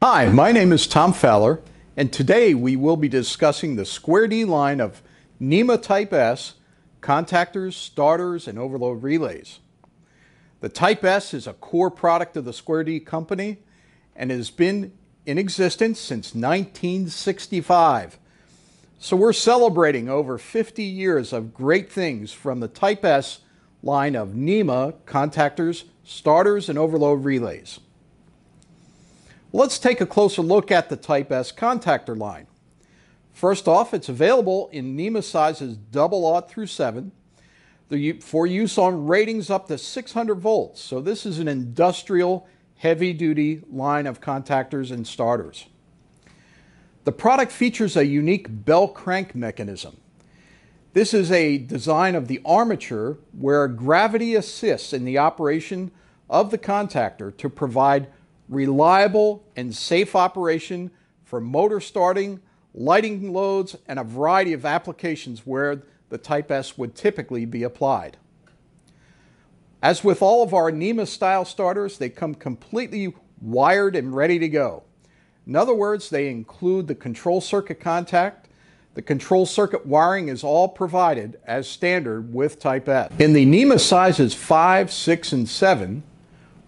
Hi, my name is Tom Fowler, and today we will be discussing the Square D line of NEMA Type S contactors, starters, and overload relays. The Type S is a core product of the Square D company and has been in existence since 1965. So we're celebrating over 50 years of great things from the Type S line of NEMA contactors, starters, and overload relays. Let's take a closer look at the Type S contactor line. First off, it's available in NEMA sizes double aught through 7 for use on ratings up to 600 volts. So this is an industrial heavy duty line of contactors and starters. The product features a unique bell crank mechanism. This is a design of the armature where gravity assists in the operation of the contactor to provide reliable and safe operation for motor starting, lighting loads, and a variety of applications where the Type S would typically be applied. As with all of our NEMA style starters, they come completely wired and ready to go. In other words, they include the control circuit contact. The control circuit wiring is all provided as standard with Type S. In the NEMA sizes 5, 6, and 7,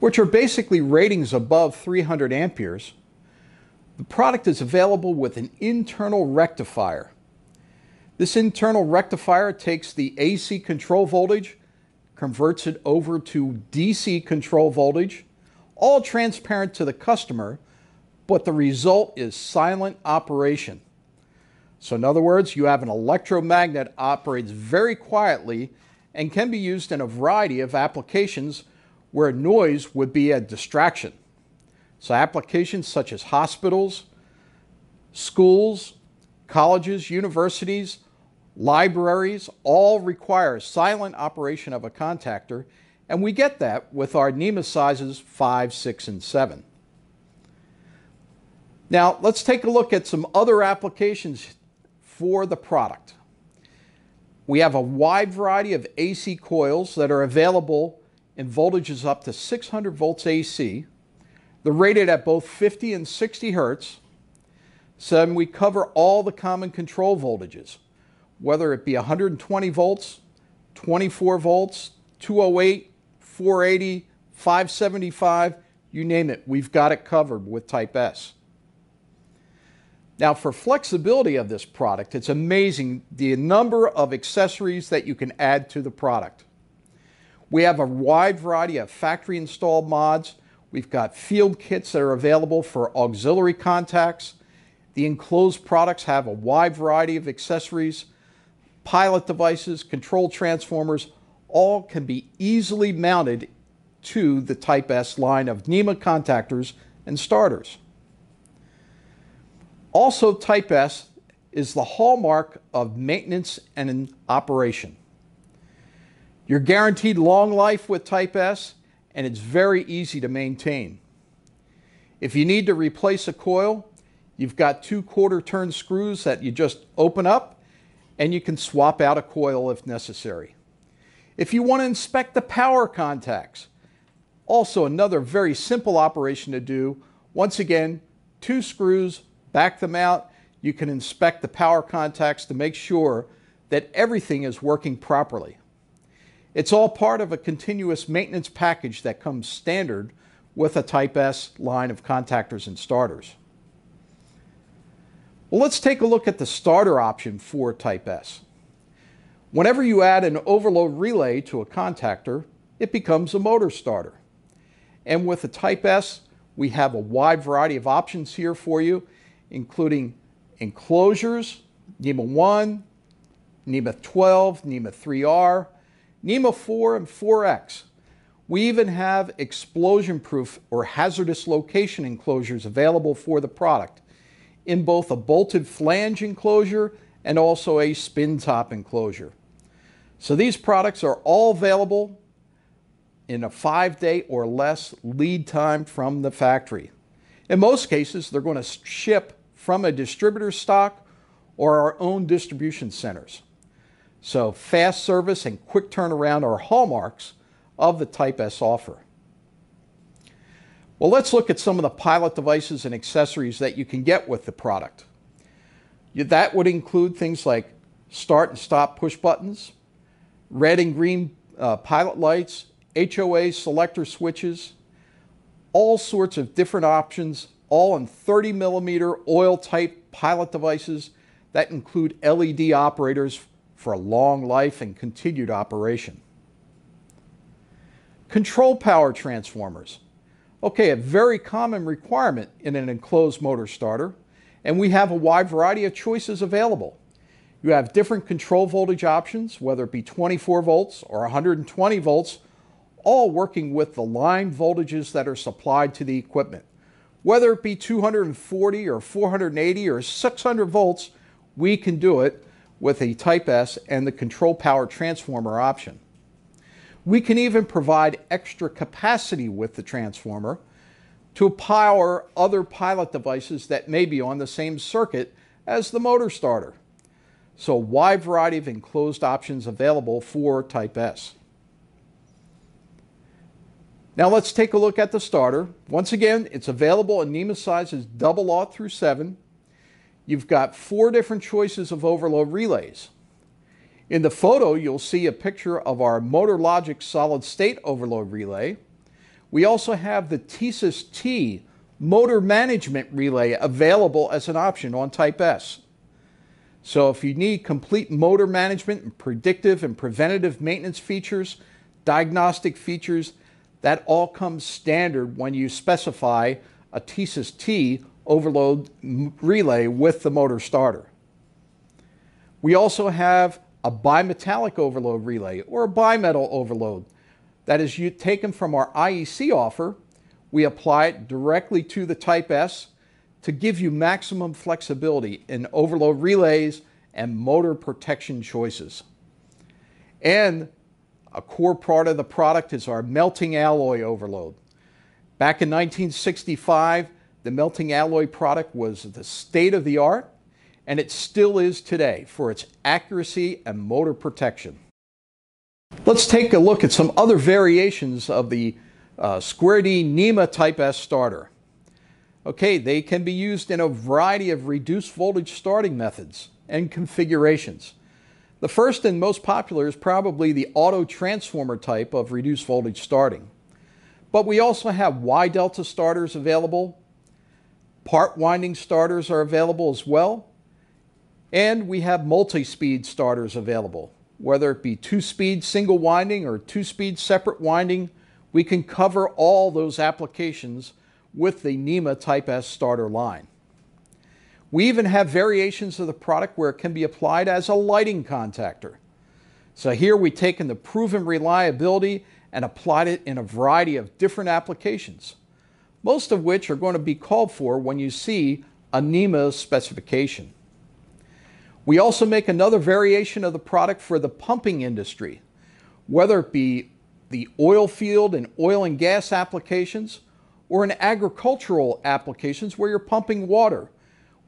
which are basically ratings above 300 amperes, the product is available with an internal rectifier. This internal rectifier takes the AC control voltage, converts it over to DC control voltage, all transparent to the customer, but the result is silent operation. So in other words, you have an electromagnet operates very quietly and can be used in a variety of applications where noise would be a distraction. So applications such as hospitals, schools, colleges, universities, libraries all require silent operation of a contactor, and we get that with our NEMA sizes 5, 6, and 7. Now, let's take a look at some other applications for the product. We have a wide variety of AC coils that are available and voltages up to 600 volts AC. They're rated at both 50 and 60 hertz. So we cover all the common control voltages, whether it be 120 volts, 24 volts, 208, 480, 575, you name it, we've got it covered with Type S. Now, for flexibility of this product, it's amazing the number of accessories that you can add to the product. We have a wide variety of factory installed mods. We've got field kits that are available for auxiliary contacts. The enclosed products have a wide variety of accessories, pilot devices, control transformers, all can be easily mounted to the Type S line of NEMA contactors and starters. Also, Type S is the hallmark of maintenance and operation. You're guaranteed long life with Type S, and it's very easy to maintain. If you need to replace a coil, you've got two quarter turn screws that you just open up, and you can swap out a coil if necessary. If you want to inspect the power contacts, also another very simple operation to do. Once again, two screws, back them out. You can inspect the power contacts to make sure that everything is working properly. It's all part of a continuous maintenance package that comes standard with a Type S line of contactors and starters. Well, let's take a look at the starter option for Type S. Whenever you add an overload relay to a contactor, it becomes a motor starter. And with the Type S, we have a wide variety of options here for you, including enclosures, NEMA 1, NEMA 12, NEMA 3R, NEMA 4 and 4X. We even have explosion proof or hazardous location enclosures available for the product in both a bolted flange enclosure and also a spin top enclosure. So these products are all available in a five day or less lead time from the factory. In most cases, they're going to ship from a distributor stock or our own distribution centers. So fast service and quick turnaround are hallmarks of the Type S offer. Well, let's look at some of the pilot devices and accessories that you can get with the product. That would include things like start and stop push buttons, red and green uh, pilot lights, HOA selector switches, all sorts of different options, all in 30 millimeter oil tight pilot devices that include LED operators for a long life and continued operation. Control power transformers. Okay, a very common requirement in an enclosed motor starter, and we have a wide variety of choices available. You have different control voltage options, whether it be 24 volts or 120 volts, all working with the line voltages that are supplied to the equipment. Whether it be 240 or 480 or 600 volts, we can do it with a Type S and the control power transformer option. We can even provide extra capacity with the transformer to power other pilot devices that may be on the same circuit as the motor starter. So a wide variety of enclosed options available for Type S. Now let's take a look at the starter. Once again, it's available in NEMA sizes double aught through 7. You've got four different choices of overload relays. In the photo, you'll see a picture of our MotorLogic solid state overload relay. We also have the TESYS T motor management relay available as an option on Type S. So if you need complete motor management and predictive and preventative maintenance features, diagnostic features, that all comes standard when you specify a TESYS T overload relay with the motor starter. We also have a bimetallic overload relay or a bimetal overload that is taken from our IEC offer. We apply it directly to the Type S to give you maximum flexibility in overload relays and motor protection choices. And a core part of the product is our melting alloy overload. Back in 1965, the melting alloy product was the state of the art, and it still is today for its accuracy and motor protection. Let's take a look at some other variations of the uh, Square D NEMA Type S starter. Okay, they can be used in a variety of reduced voltage starting methods and configurations. The first and most popular is probably the auto transformer type of reduced voltage starting. But we also have Y delta starters available. Part winding starters are available as well. And we have multi-speed starters available. Whether it be two-speed single winding or two-speed separate winding, we can cover all those applications with the NEMA Type S starter line. We even have variations of the product where it can be applied as a lighting contactor. So here we've taken the proven reliability and applied it in a variety of different applications, most of which are going to be called for when you see a NEMA specification. We also make another variation of the product for the pumping industry, whether it be the oil field and oil and gas applications or in agricultural applications where you're pumping water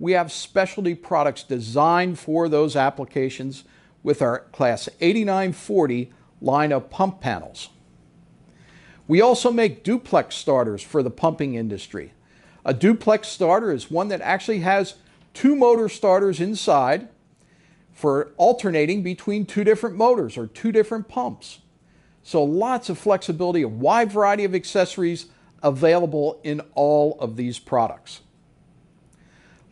we have specialty products designed for those applications with our Class 8940 line of pump panels. We also make duplex starters for the pumping industry. A duplex starter is one that actually has two motor starters inside for alternating between two different motors or two different pumps. So lots of flexibility, a wide variety of accessories available in all of these products.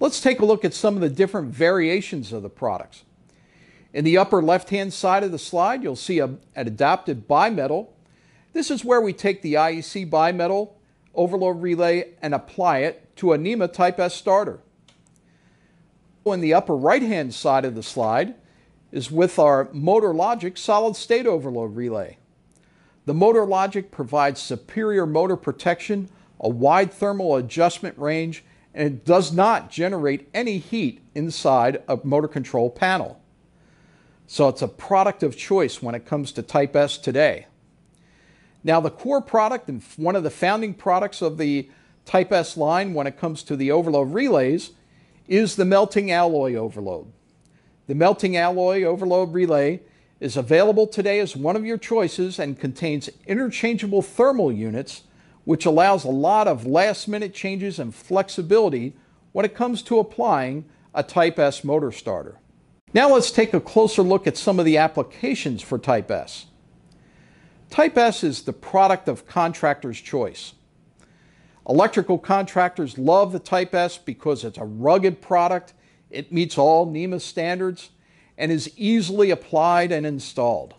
Let's take a look at some of the different variations of the products. In the upper left-hand side of the slide, you'll see a, an adapted bimetal. This is where we take the IEC bimetal overload relay and apply it to a NEMA Type S starter. In the upper right-hand side of the slide is with our MotorLogic solid-state overload relay. The MotorLogic provides superior motor protection, a wide thermal adjustment range, and it does not generate any heat inside a motor control panel. So it's a product of choice when it comes to Type S today. Now the core product and one of the founding products of the Type S line when it comes to the overload relays is the melting alloy overload. The melting alloy overload relay is available today as one of your choices and contains interchangeable thermal units which allows a lot of last minute changes and flexibility when it comes to applying a Type S motor starter. Now let's take a closer look at some of the applications for Type S. Type S is the product of contractor's choice. Electrical contractors love the Type S because it's a rugged product, it meets all NEMA standards, and is easily applied and installed.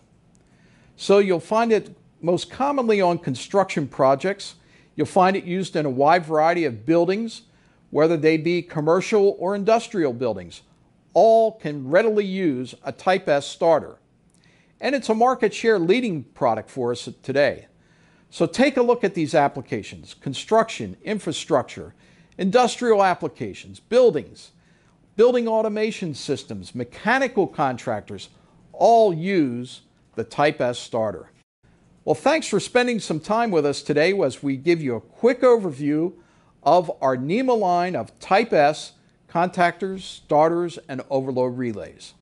So you'll find it most commonly on construction projects. You'll find it used in a wide variety of buildings, whether they be commercial or industrial buildings. All can readily use a Type S starter. And it's a market share leading product for us today. So take a look at these applications construction, infrastructure, industrial applications, buildings, building automation systems, mechanical contractors all use the Type S starter. Well, thanks for spending some time with us today as we give you a quick overview of our NEMA line of Type S contactors, starters, and overload relays.